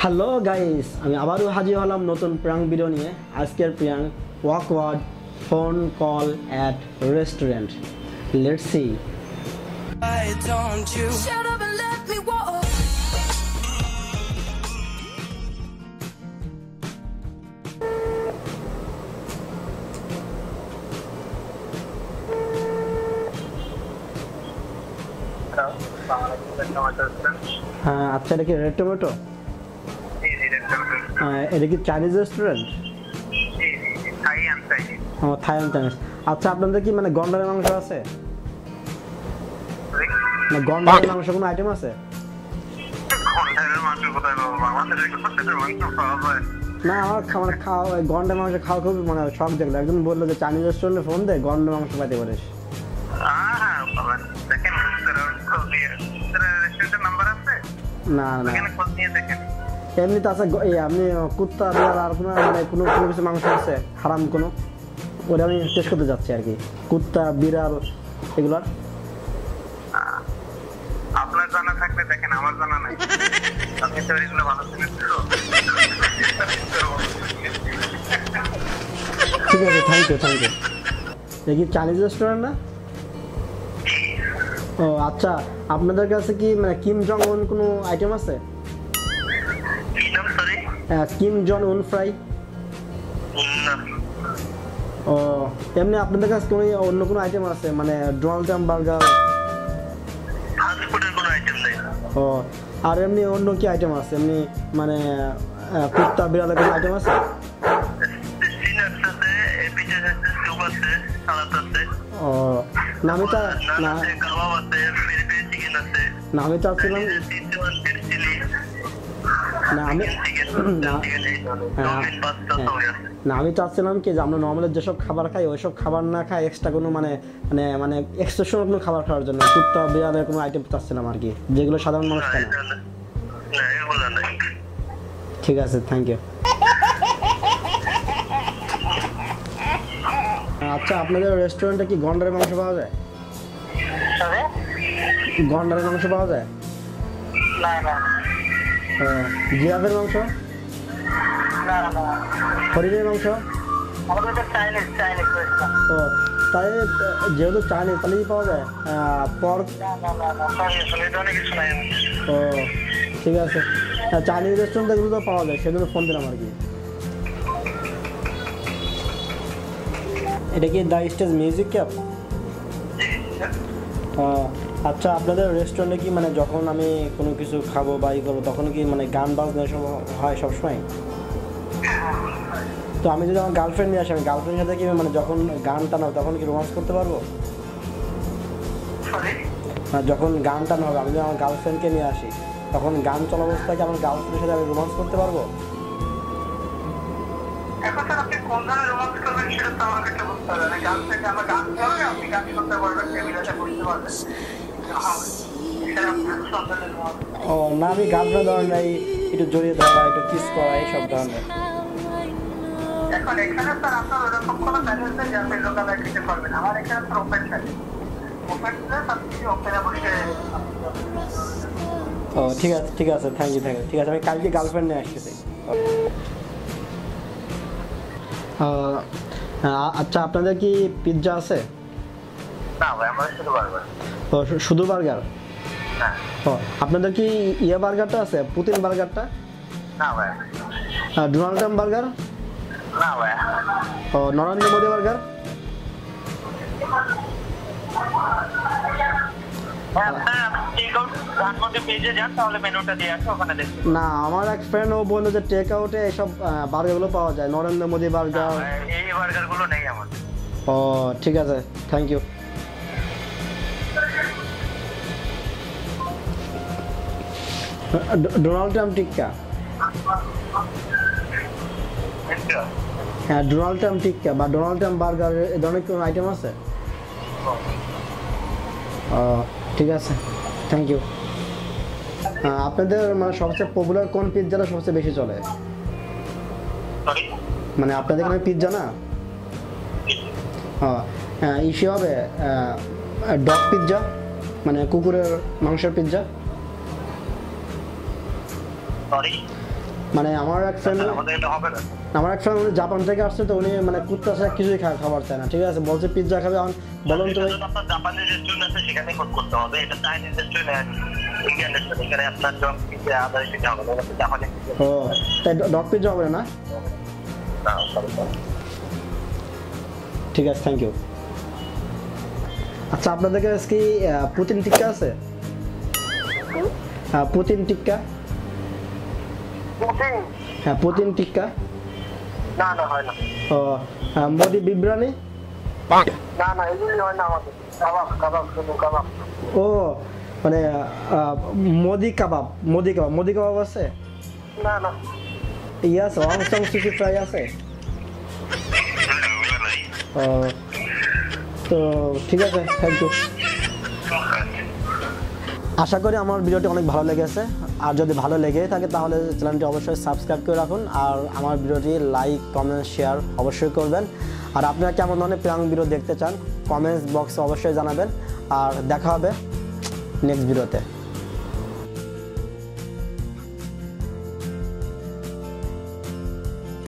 Hello guys আমি আবারও হাজির হলাম নতুন প্রাং ভিডিও নিয়ে। আজকের Priyang awkward phone call at restaurant let's see. হ্যাঁ আচ্ছা এটা কি রেড টমেটো এটা কি চাইনিজ রেস্টুরেন্ট ও থাইল্যান্ড চাইনিজ আচ্ছা আপনাদের কি মানে গন্ডারের মাংস আছে? না গন্ডারের মাংস কোনো আইটেম আছে? না আমার খা- মানে খাওয়া গন্ডার মাংস খাওয়া খুব মানে শখ দেখল একজন বলল যে চাইনিজ রেস্টুরেন্টে ফোন দে গন্ডার মাংস পাইতে পারিস। না না। এমনি তো আছে আপনি কুত্তা বিড়াল আর কোনো মানে কোনো কোনো কিছু মাংস আছে হারাম কোনো ওটা আমি টেস্ট করতে যাচ্ছি আর কি। কুত্তা বিড়াল এগুলোর। আপনার জানা থাকলে দেখেন আমার জানা নাই। আপনি ভালো ঠিক আছে থ্যাংক ইউ থ্যাংক ইউ দেখি চাইনিজ রেস্টুরেন্ট না? ও আচ্ছা আপনাদের কাছে কি মানে কিম জং উন কোনো আইটেম আছে? কিম জন উন ফ্রাই? ও এমনি আপনাদের কাছে কোনো অন্য কোনো আইটেম আছে? মানে ডোনাল্ড ট্রাম্প বার্গার ও আর এমনি অন্য কি আইটেম আছে? এমনি মানে কুত্তা বিড়ালের কোনো আইটেম আছে? ও না আমি তা না আমি চাচ্ছিলাম না আমি না হ্যাঁ, না আমি চাচ্ছিলাম কি যে আমরা নর্মালি যেসব খাবার খাই ওইসব খাবার না খাই এক্সট্রা কোনো মানে মানে মানে এক্সট্রা কোনো খাবার খাওয়ার জন্য কুত্তা বিড়ালের কোনো আইটেম চাচ্ছিলাম আর কি? যেগুলো সাধারণ মানুষ খায় না। ঠিক আছে থ্যাংক ইউ আচ্ছা আপনাদের রেস্টুরেন্টে কি গন্ডারের মাংস পাওয়া যায়? গন্ডারের মাংস পাওয়া যায়? না না। জিরাফের মাংস? না না হরিণের মাংস? আমাদের তো চাইনিজ চাইনিজ রেস্টুরেন্ট ও তাই আহ, যেহেতু চাইনিজ তাহলে কি পাওয়া যায়? পর্ক না না না না সরি আসলে এটা অনেক কিছু নাই ও ঠিক আছে। চাইনিজ রেস্টুরেন্ট এগুলো তো পাওয়া যায় সেজন্য ফোন দিলাম আর কি। এটা কি দ্য স্টেজ মিউজিক ক্যাব আচ্ছা আপনাদের রেস্টুরেন্টে কি মানে যখন আমি কোনো কিছু খাব বা ই করব তখন কি মানে গান বাজনা সব হয় সবসময়? তো আমি যদি আমার গার্লফ্রেন্ড নিয়ে আসি আমি গার্লফ্রেন্ডের সাথে কি মানে যখন গান টানাবো তখন কি রোমান্স করতে পারব? যখন গান টান হবে আমি যদি আমার গার্লফ্রেন্ডকে নিয়ে আসি তখন গান চলা অবস্থায় কি আমার গার্লফ্রেন্ডের সাথে আমি রোমান্স করতে পারব? সেটা তো আমার কাছে বুঝতে হবে। গান থেকে আমার গান আপনি পারবেন বুঝতে পারবেন। হ্যাঁ। ও না আমি এই একটু জড়িয়ে ধরা একটু কিস করা এইসব ধরনের। এখন এখানে স্যার আপনার ওরকম কোনো ব্যালেন্স নেই যে আপনি লোকাল খেতে পারবেন আমার এখানে স্যার ওপেন থাকে ওপেন প্লেস আপনি ওপেনে বসে ও ঠিক আছে ঠিক আছে থ্যাংক ইউ থ্যাংক ইউ ঠিক আছে আমি কালকে গার্লফ্রেন্ড নিয়ে আসতেছি আচ্ছা আপনাদের কি পিৎজা আছে? না ভাই আমরা শুধু পারবেন ও শুধু বার্গার? ও আপনাদের কি ইয়ে বার্গারটা আছে? পুতিন বার্গারটা? না ভাই। Donald Trump burger? না ভাই। ও নরেন্দ্র মোদী বার্গার? হ্যাঁ দেখুন না আমার এক ফ্রেন্ড ও বলল যে টেক আউটে এসব বার্গারগুলো পাওয়া যায় নরেন্দ্র মোদী বার্গার। এই বার্গারগুলো নেই আমাদের। ও ঠিক আছে thank you Donald Trump tikka হ্যাঁ ডোনাল্ড ট্রাম্প টিক্কা বা ডোনাল্ড ট্রাম্প বার্গার এ ধরনের কোনো আইটেম আছে? ও ঠিক আছে। থ্যাংক ইউ আপনাদের মানে সবচেয়ে পপুলার কোন পিৎজাটা সবচেয়ে বেশি চলে? মানে আপনাদের এখানে পিৎজা না? ইসে হবে ডগ পিৎজা মানে কুকুরের মাংসের পিৎজা সরি মানে আমার এক ফ্রেন্ড আমাদের এটা হবে না। আমার এক ফ্রেন্ড জাপান থেকে আসছে তো উনি মানে কুত্তা ছাড়া কিছুই খা খাবার চায় না ঠিক আছে? বলছে পিৎজা খাবে এখন বলুন তো আপনার জাপানি রেস্টুরেন্ট আছে সেখানে খোঁজ করতে হবে। এটা চাইনিজ রেস্টুরেন্ট ইন্ডিয়ান রেস্টুরেন্ট এখানে আপনার জব কিছু আদার কিছু হবে না এটা ও তাই ডগ পিৎজা হবে না। ঠিক আছে থ্যাংক ইউ আচ্ছা আপনাদের কাছে কি আহ, পুতিন টিক্কা আছে? হ্যাঁ পুতিন টিক্কা? পুটিং? হ্যাঁ পুতিন টিক্কা না না হয় না। ও আহ, মোদি বিব্রানি না না এগুলি হয় না আমাদের। কাবাব কাবাব শুধু কাবাব। ও মানে আহ, মোদি কাবাব মোদি কাবাব মোদি কাবাব আছে? না না। ইয়ে আছে অং সং সুশি ফ্রাই আছে? ও তো ঠিক আছে থ্যাংক ইউ আশা করি আমার ভিডিওটি অনেক ভালো লেগেছে। আর যদি ভালো লেগে থাকে তাহলে চ্যানেলটি অবশ্যই সাবস্ক্রাইব করে রাখুন আর আমার ভিডিওটি লাইক, কমেন্ট, শেয়ার অবশ্যই করবেন। আর আপনারা কেমন ধরনের প্রাং ভিডিও দেখতে চান, কমেন্টস বক্সে অবশ্যই জানাবেন। আর দেখা হবে নেক্সট ভিডিওতে।